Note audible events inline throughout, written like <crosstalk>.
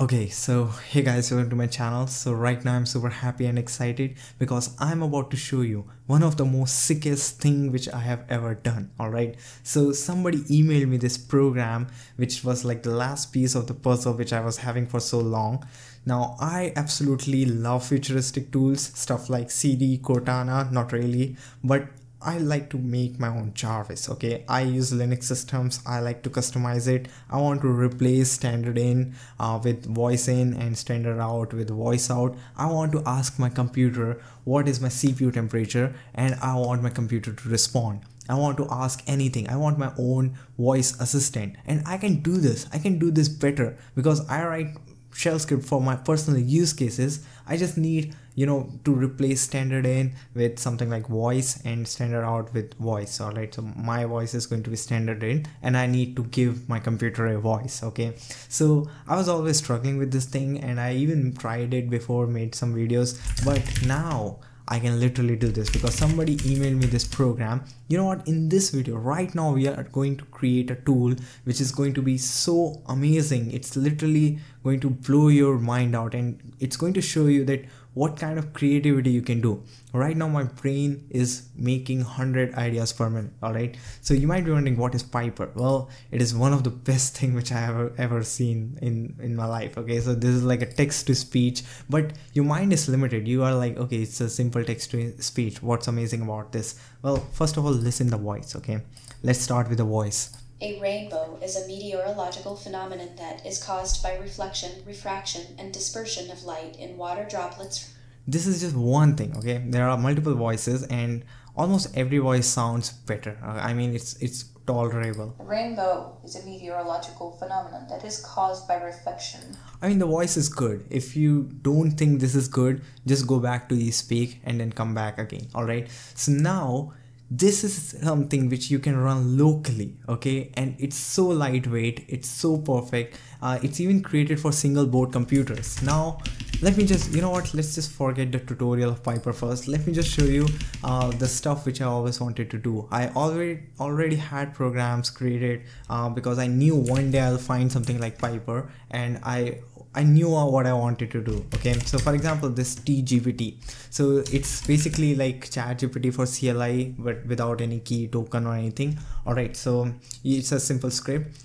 Okay, so hey guys, welcome to my channel. So right now I'm super happy and excited because I'm about to show you one of the most sickest thing which I have ever done. Alright, so somebody emailed me this program which was like the last piece of the puzzle which I was having for so long. Now I absolutely love futuristic tools, stuff like Siri, Cortana, not really, but I like to make my own Jarvis okay? I use Linux systems. I like to customize it. I want to replace standard in uh, with voice in and standard out with voice out. I want to ask my computer what is my CPU temperature? And I want my computer to respond. I want to ask anything. I want my own voice assistant. And I can do this. I can do this better because I write shell script for my personal use cases i just need you know to replace standard in with something like voice and standard out with voice all right? So my voice is going to be standard in and i need to give my computer a voice okay? So i was always struggling with this thing and i even tried it before made some videos but now I can literally do this because somebody emailed me this program. You know what? In this video right now, we are going to create a tool which is going to be so amazing. It's literally going to blow your mind out and it's going to show you that what kind of creativity you can do. Right now my brain is making 100 ideas per minute all right? So you might be wondering what is piper? Well it is one of the best <laughs> thing which i have ever seen in in my life okay? So this is like a text to speech but your mind is limited. You are like okay it's a simple text to speech. What's amazing about this? Well first of all listen the voice okay? Let's start with the voice a rainbow is a meteorological phenomenon that is caused by reflection, refraction, and dispersion of light in water droplets. This is just one thing, okay? There are multiple voices and almost every voice sounds better. Uh, I mean, it's it's tolerable. A rainbow is a meteorological phenomenon that is caused by reflection. I mean, the voice is good. If you don't think this is good, just go back to the speak and then come back again. All right. So now this is something which you can run locally okay? And it's so lightweight it's so perfect. Uh, it's even created for single board computers. Now let me just you know what? Let's just forget the tutorial of piper first. Let me just show you uh, the stuff which i always wanted to do. I already already had programs created uh, because i knew one day i'll find something like piper and i I knew uh, what I wanted to do. Okay, so for example, this TGPT. So it's basically like ChatGPT for CLI, but without any key token or anything. All right, so it's a simple script.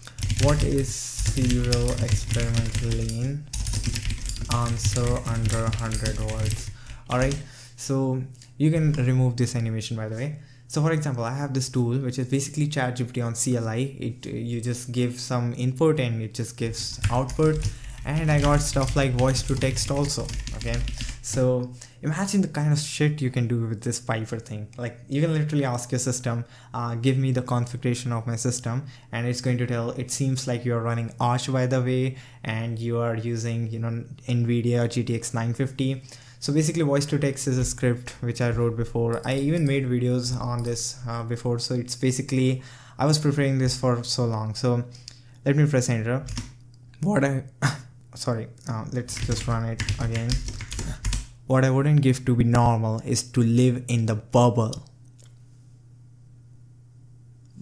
What is zero experiment lane? Answer under 100 words. All right, so you can remove this animation by the way. So for example, I have this tool which is basically ChatGPT on CLI. It you just give some input and it just gives output and I got stuff like voice to text also okay? So imagine the kind of shit you can do with this Piper thing. Like you can literally ask your system uh, give me the configuration of my system and it's going to tell it seems like you're running Arch by the way and you are using you know NVIDIA GTX 950 so basically voice to text is a script which I wrote before. I even made videos on this uh, before so it's basically I was preparing this for so long. So let me press enter. What I <laughs> sorry uh, let's just run it again. What I wouldn't give to be normal is to live in the bubble.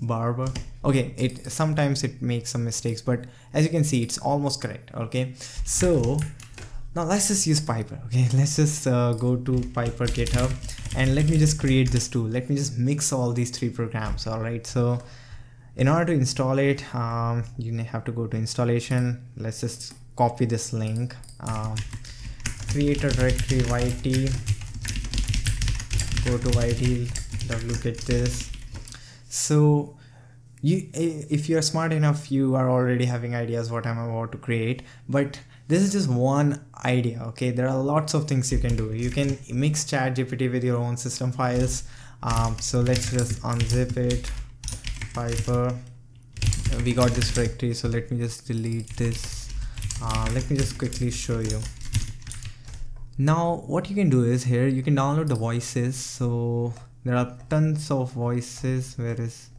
Barber? Okay it sometimes it makes some mistakes but as you can see it's almost correct okay? So now let's just use piper okay? <laughs> Let's just uh, go to piper github and let me just create this tool. Let me just mix all these three programs all right so in order to install it um, you have to go to installation. Let's just copy this link. Um, create a directory yt go to yt wget this. So you if you're smart enough you are already having ideas what i'm about to create. But this is just one idea okay? There are lots of things you can do. You can mix chat gpt with your own system files. Um, so let's just unzip it. Piper we got this directory so let me just delete this uh, let me just quickly show you. Now what you can do is here you can download the voices. So there are tons of voices. Where is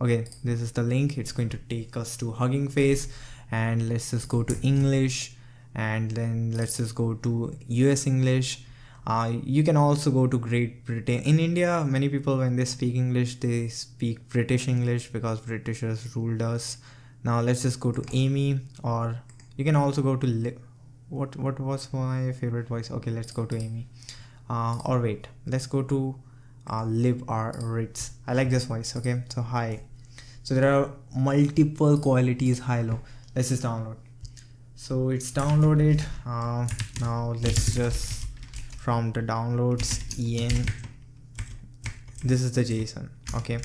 okay this is the link. It's going to take us to hugging face. And let's just go to english. And then let's just go to us english. Uh, you can also go to great britain. In india many people when they speak english they speak british english because britishers ruled us. Now let's just go to amy or you can also go to what what was my favorite voice? Okay let's go to amy. Uh, or wait let's go to uh, libritts. I like this voice okay? So hi. So there are multiple qualities high low let's just download. So it's downloaded. Uh, now let's just from the downloads en this is the json okay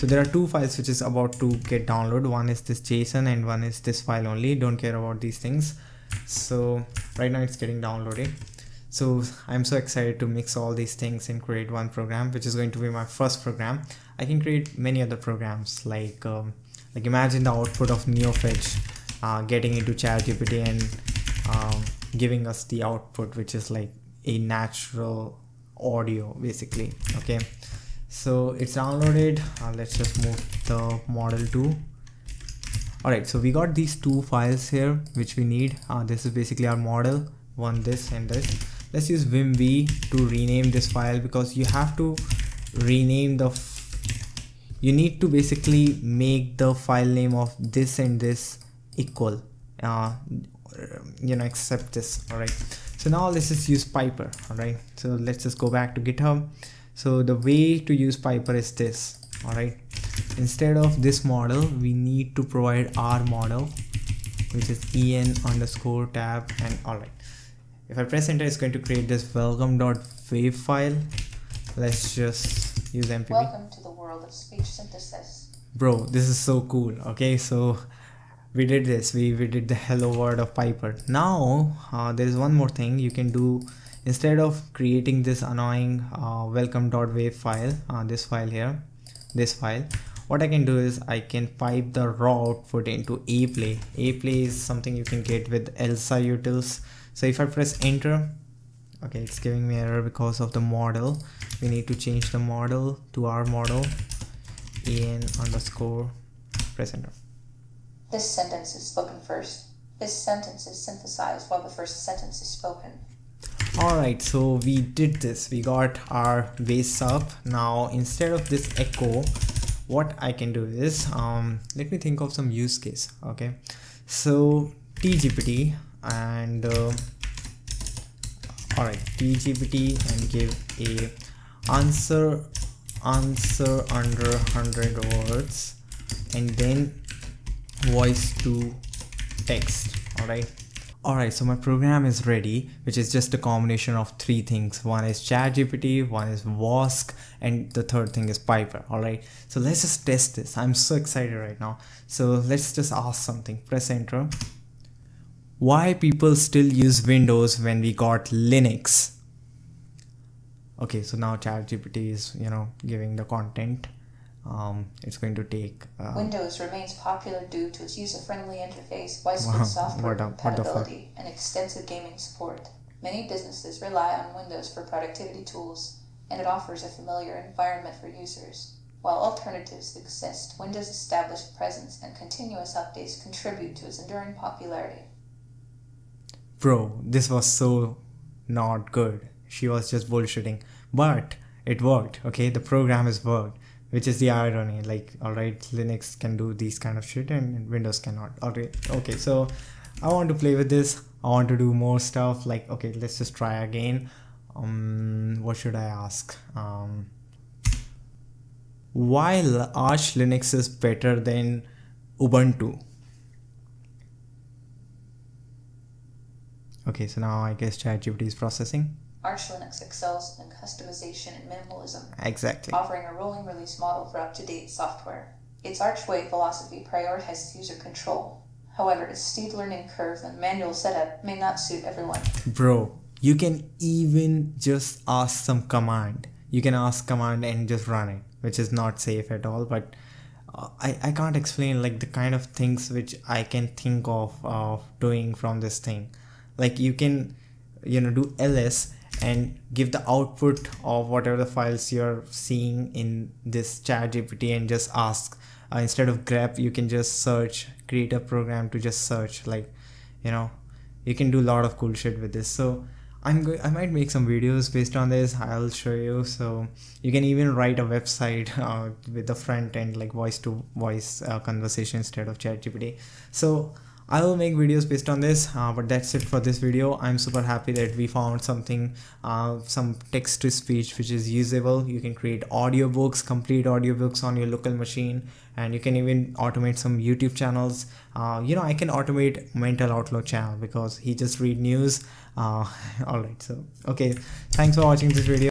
so there are two files which is about to get download one is this json and one is this file only. Don't care about these things. So right now it's getting downloaded. So i'm so excited to mix all these things and create one program which is going to be my first program. I can create many other programs like um, like imagine the output of neofetch uh, getting into ChatGPT and um, giving us the output which is like a natural audio basically okay so it's downloaded. Uh, let's just move the model to. All right so we got these two files here which we need. Uh, this is basically our model. One this and this. Let's use vimv to rename this file because you have to rename the you need to basically make the file name of this and this equal. Uh, you know accept this. All right so now let's just use piper. All right so let's just go back to github so the way to use piper is this all right instead of this model we need to provide our model which is en underscore tab and all right if i press enter it's going to create this welcome.wave file. Let's just use mpv welcome to the world of speech synthesis. Bro this is so cool okay? So we did this. We, we did the hello world of piper. Now uh, there is one more thing you can do instead of creating this annoying uh, file uh, this file here this file what I can do is I can pipe the raw output into aplay. Aplay is something you can get with alsa utils. So if I press enter okay it's giving me error because of the model. We need to change the model to our model. En underscore press enter. This sentence is spoken first. This sentence is synthesized while the first sentence is spoken. Alright, so we did this. We got our base up. Now, instead of this echo, what I can do is, um, let me think of some use case. Okay, so TGPT and uh, alright, TGPT and give a answer answer under 100 words and then voice to text all right all right so my program is ready which is just a combination of three things. One is ChatGPT one is Vosk and the third thing is Piper. All right so let's just test this. I'm so excited right now. So let's just ask something. Press enter. Why people still use Windows when we got Linux? Okay so now ChatGPT is you know giving the content um, it's going to take uh, Windows remains popular due to its user-friendly interface, widespread software compatibility, and extensive gaming support. Many businesses rely on Windows for productivity tools, and it offers a familiar environment for users. While alternatives exist, Windows' established presence and continuous updates contribute to its enduring popularity. Bro, this was so not good. She was just bullshitting. But it worked, okay? The program has worked which is the irony like all right linux can do these kind of shit and windows cannot. All right okay so i want to play with this. I want to do more stuff like okay let's just try again. Um what should i ask? Um why arch linux is better than ubuntu? Okay so now i guess chatgpt is processing Arch Linux excels in customization and minimalism, exactly, offering a rolling release model for up to date software. Its Archway philosophy prioritizes user control. However, its steep learning curve and manual setup may not suit everyone. Bro, you can even just ask some command. You can ask command and just run it, which is not safe at all, but uh, I, I can't explain like the kind of things which I can think of of doing from this thing. Like you can you know do ls and give the output of whatever the files you're seeing in this chat gpt and just ask. Uh, instead of grep you can just search create a program to just search like you know you can do a lot of cool shit with this. So i'm going i might make some videos based on this i'll show you. So you can even write a website <laughs> uh, with the front end like voice to voice uh, conversation instead of chat gpt so I will make videos based on this uh, but that's it for this video. I'm super happy that we found something uh, some text to speech which is usable. You can create audiobooks complete audiobooks on your local machine and you can even automate some YouTube channels. Uh, you know I can automate Mental Outlaw channel because he just read news. Uh, <laughs> all right so okay. Thanks for watching this video